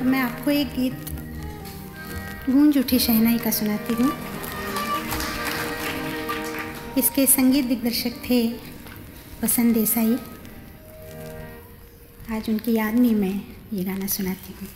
तो मैं आपको एक गीत गूंज उठी शहनाई का सुनाती हूँ। इसके संगीत दिग्दर्शक थे वसंत देसाई। आज उनकी याद में मैं ये गाना सुनाती हूँ।